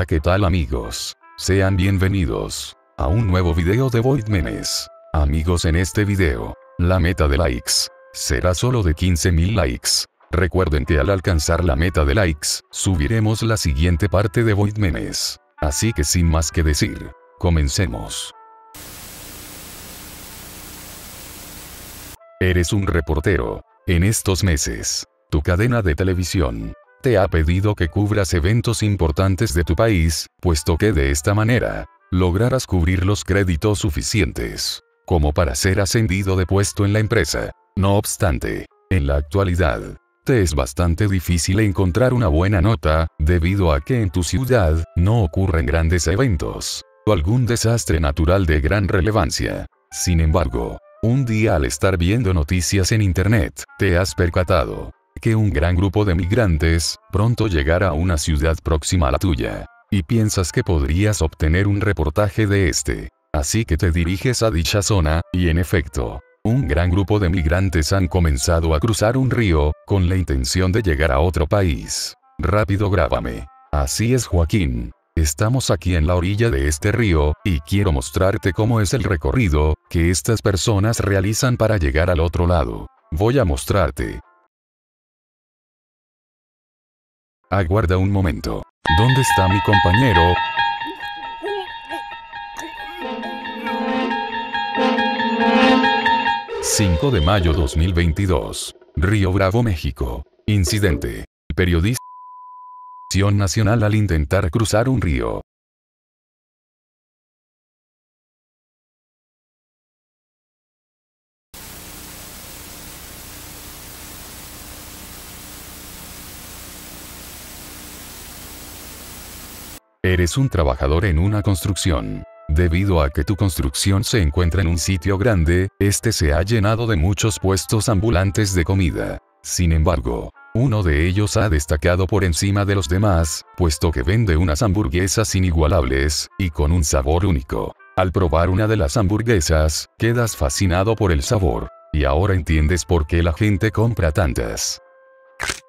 Hola qué tal amigos. Sean bienvenidos a un nuevo video de Void Memes. Amigos en este video, la meta de likes será solo de 15.000 likes. Recuerden que al alcanzar la meta de likes, subiremos la siguiente parte de Void Memes. Así que sin más que decir, comencemos. Eres un reportero. En estos meses, tu cadena de televisión te ha pedido que cubras eventos importantes de tu país, puesto que de esta manera, lograrás cubrir los créditos suficientes como para ser ascendido de puesto en la empresa. No obstante, en la actualidad, te es bastante difícil encontrar una buena nota, debido a que en tu ciudad no ocurren grandes eventos o algún desastre natural de gran relevancia. Sin embargo, un día al estar viendo noticias en Internet, te has percatado que un gran grupo de migrantes pronto llegará a una ciudad próxima a la tuya. Y piensas que podrías obtener un reportaje de este. Así que te diriges a dicha zona, y en efecto, un gran grupo de migrantes han comenzado a cruzar un río, con la intención de llegar a otro país. Rápido grábame. Así es Joaquín. Estamos aquí en la orilla de este río, y quiero mostrarte cómo es el recorrido, que estas personas realizan para llegar al otro lado. Voy a mostrarte. Aguarda un momento. ¿Dónde está mi compañero? ...5 de mayo 2022... Río Bravo, México... Incidente... Periodista... Nacional al intentar cruzar un río... Eres un trabajador en una construcción. Debido a que tu construcción se encuentra en un sitio grande, este se ha llenado de muchos puestos ambulantes de comida. Sin embargo, uno de ellos ha destacado por encima de los demás, puesto que vende unas hamburguesas inigualables, y con un sabor único. Al probar una de las hamburguesas, quedas fascinado por el sabor. Y ahora entiendes por qué la gente compra tantas.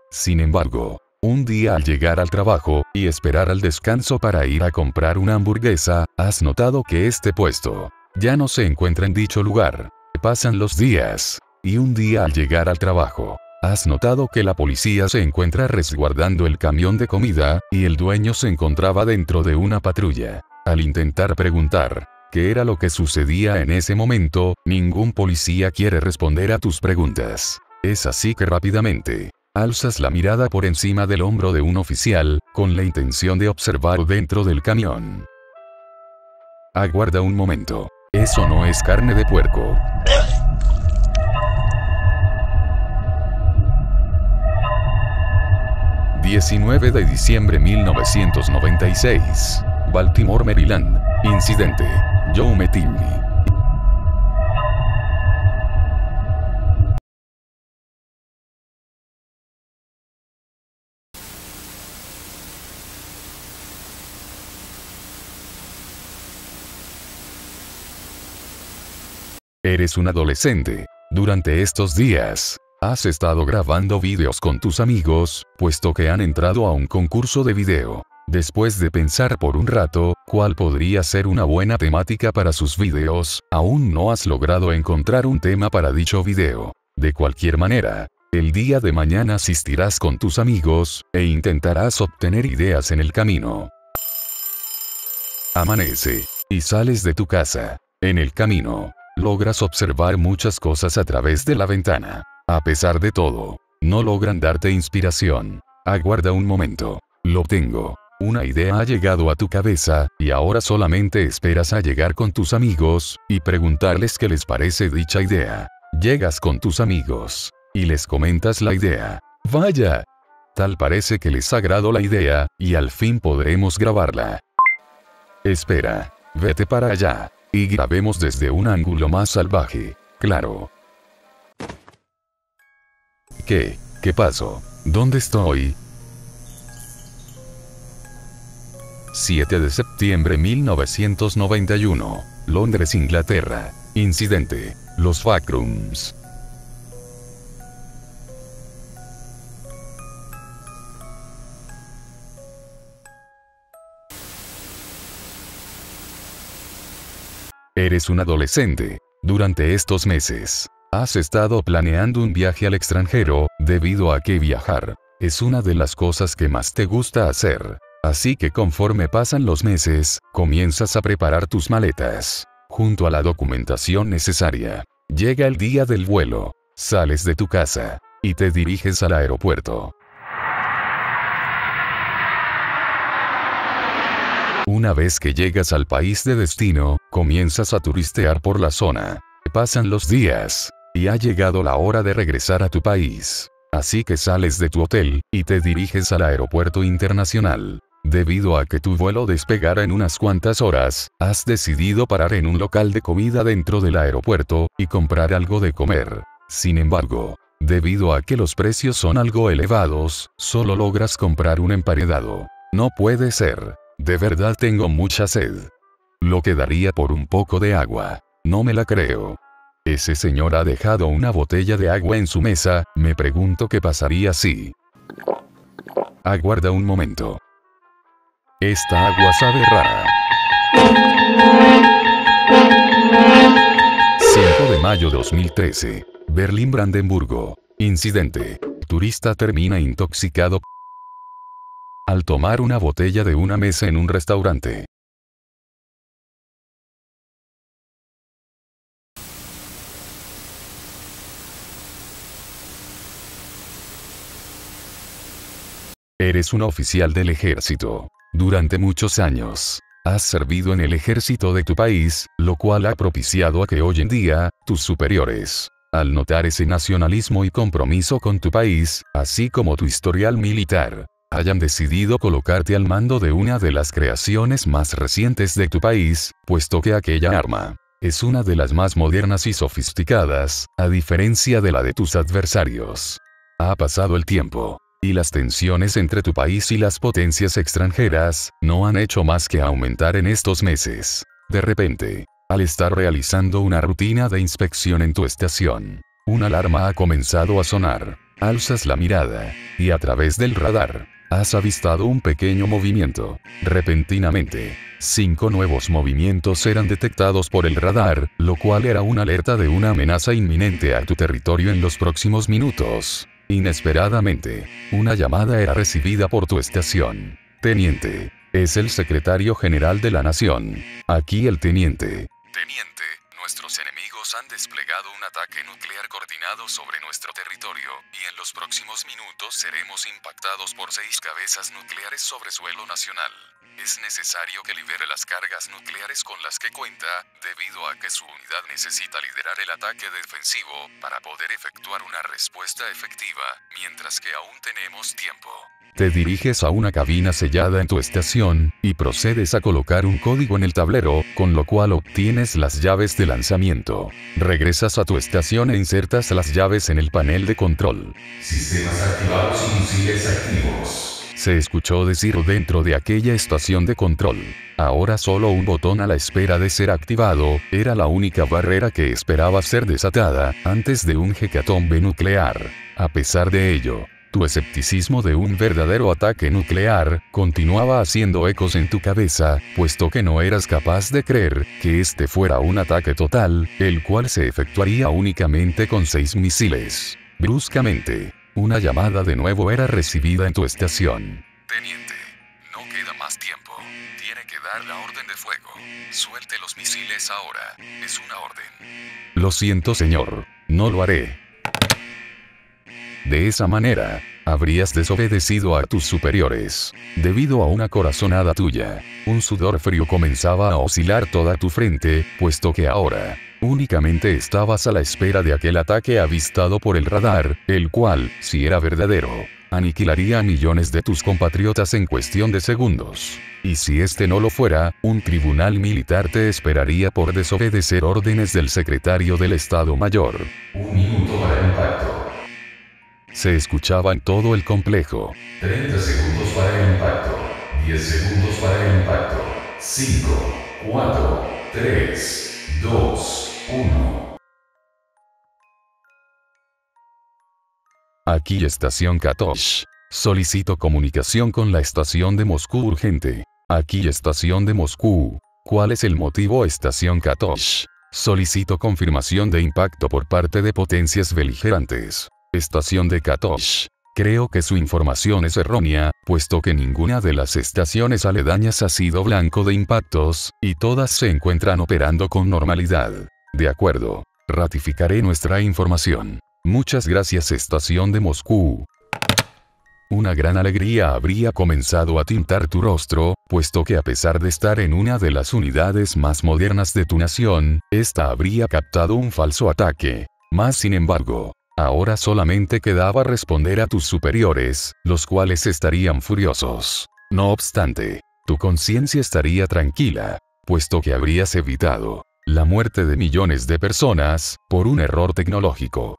Sin embargo, un día al llegar al trabajo, y esperar al descanso para ir a comprar una hamburguesa, has notado que este puesto ya no se encuentra en dicho lugar. Pasan los días. Y un día al llegar al trabajo, has notado que la policía se encuentra resguardando el camión de comida, y el dueño se encontraba dentro de una patrulla. Al intentar preguntar, ¿qué era lo que sucedía en ese momento? Ningún policía quiere responder a tus preguntas. Es así que rápidamente, Alzas la mirada por encima del hombro de un oficial, con la intención de observar dentro del camión. Aguarda un momento. Eso no es carne de puerco. ...19 de diciembre 1996... Baltimore, Maryland... Incidente... Joe Metimni Eres un adolescente. Durante estos días, has estado grabando vídeos con tus amigos, puesto que han entrado a un concurso de video. Después de pensar por un rato, cuál podría ser una buena temática para sus vídeos, aún no has logrado encontrar un tema para dicho video. De cualquier manera, el día de mañana asistirás con tus amigos, e intentarás obtener ideas en el camino. Amanece. Y sales de tu casa. En el camino, logras observar muchas cosas a través de la ventana. A pesar de todo, no logran darte inspiración. Aguarda un momento. Lo tengo. Una idea ha llegado a tu cabeza, y ahora solamente esperas a llegar con tus amigos, y preguntarles qué les parece dicha idea. Llegas con tus amigos, y les comentas la idea. Vaya. Tal parece que les agrado la idea, y al fin podremos grabarla. Espera. Vete para allá. Y grabemos desde un ángulo más salvaje. Claro. ¿Qué? ¿Qué pasó? ¿Dónde estoy? 7 de septiembre 1991. Londres, Inglaterra. Incidente. Los Backrooms. Eres un adolescente. Durante estos meses, has estado planeando un viaje al extranjero, debido a que viajar es una de las cosas que más te gusta hacer. Así que conforme pasan los meses, comienzas a preparar tus maletas, junto a la documentación necesaria. Llega el día del vuelo, sales de tu casa, y te diriges al aeropuerto. Una vez que llegas al país de destino, comienzas a turistear por la zona. Pasan los días, y ha llegado la hora de regresar a tu país. Así que sales de tu hotel, y te diriges al aeropuerto internacional. Debido a que tu vuelo despegara en unas cuantas horas, has decidido parar en un local de comida dentro del aeropuerto, y comprar algo de comer. Sin embargo, debido a que los precios son algo elevados, solo logras comprar un emparedado. No puede ser. De verdad tengo mucha sed. Lo que daría por un poco de agua. No me la creo. Ese señor ha dejado una botella de agua en su mesa, me pregunto qué pasaría si... Aguarda un momento. Esta agua sabe rara. 5 de mayo 2013. Berlín-Brandenburgo. Incidente. Turista termina intoxicado al tomar una botella de una mesa en un restaurante. Eres un oficial del ejército. Durante muchos años, has servido en el ejército de tu país, lo cual ha propiciado a que hoy en día, tus superiores, al notar ese nacionalismo y compromiso con tu país, así como tu historial militar, hayan decidido colocarte al mando de una de las creaciones más recientes de tu país, puesto que aquella arma es una de las más modernas y sofisticadas, a diferencia de la de tus adversarios. Ha pasado el tiempo, y las tensiones entre tu país y las potencias extranjeras, no han hecho más que aumentar en estos meses. De repente, al estar realizando una rutina de inspección en tu estación, una alarma ha comenzado a sonar. Alzas la mirada, y a través del radar, Has avistado un pequeño movimiento. Repentinamente, cinco nuevos movimientos eran detectados por el radar, lo cual era una alerta de una amenaza inminente a tu territorio en los próximos minutos. Inesperadamente, una llamada era recibida por tu estación. Teniente, es el secretario general de la nación. Aquí el teniente. Teniente, nuestros enemigos han desplegado un ataque nuclear coordinado sobre nuestro territorio, y en los próximos minutos seremos impactados por seis cabezas nucleares sobre suelo nacional. Es necesario que libere las cargas nucleares con las que cuenta, debido a que su unidad necesita liderar el ataque defensivo, para poder efectuar una respuesta efectiva, mientras que aún tenemos tiempo. Te diriges a una cabina sellada en tu estación, y procedes a colocar un código en el tablero, con lo cual obtienes las llaves de lanzamiento. Regresas a tu estación e insertas las llaves en el panel de control. Sistemas activados y misiles activos. Se escuchó decir dentro de aquella estación de control. Ahora solo un botón a la espera de ser activado, era la única barrera que esperaba ser desatada, antes de un hecatombe nuclear. A pesar de ello, tu escepticismo de un verdadero ataque nuclear continuaba haciendo ecos en tu cabeza, puesto que no eras capaz de creer que este fuera un ataque total, el cual se efectuaría únicamente con seis misiles. Bruscamente, una llamada de nuevo era recibida en tu estación. Teniente, no queda más tiempo. Tiene que dar la orden de fuego. Suelte los misiles ahora. Es una orden. Lo siento, señor. No lo haré. De esa manera, habrías desobedecido a tus superiores. Debido a una corazonada tuya, un sudor frío comenzaba a oscilar toda tu frente, puesto que ahora, únicamente estabas a la espera de aquel ataque avistado por el radar, el cual, si era verdadero, aniquilaría a millones de tus compatriotas en cuestión de segundos. Y si este no lo fuera, un tribunal militar te esperaría por desobedecer órdenes del secretario del Estado Mayor. Un minuto para el impacto. Se escuchaba en todo el complejo. 30 segundos para el impacto. 10 segundos para el impacto. 5, 4, 3, 2, 1. Aquí estación Katosh. Solicito comunicación con la estación de Moscú urgente. Aquí estación de Moscú. ¿Cuál es el motivo estación Katosh? Solicito confirmación de impacto por parte de potencias beligerantes. Estación de Katosh. Creo que su información es errónea, puesto que ninguna de las estaciones aledañas ha sido blanco de impactos, y todas se encuentran operando con normalidad. De acuerdo. Ratificaré nuestra información. Muchas gracias Estación de Moscú. Una gran alegría habría comenzado a tintar tu rostro, puesto que a pesar de estar en una de las unidades más modernas de tu nación, esta habría captado un falso ataque. Más sin embargo, ahora solamente quedaba responder a tus superiores, los cuales estarían furiosos. No obstante, tu conciencia estaría tranquila, puesto que habrías evitado la muerte de millones de personas, por un error tecnológico.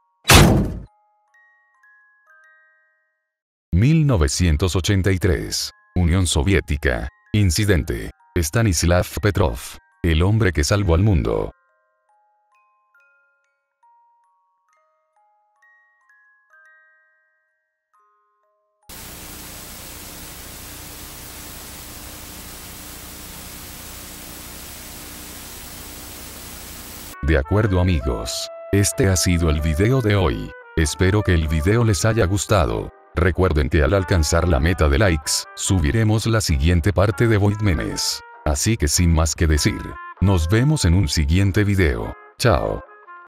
1983. Unión Soviética. Incidente. Stanislav Petrov. El hombre que salvó al mundo. De acuerdo amigos. Este ha sido el video de hoy. Espero que el video les haya gustado. Recuerden que al alcanzar la meta de likes, subiremos la siguiente parte de Void Memes. Así que sin más que decir, nos vemos en un siguiente video. Chao.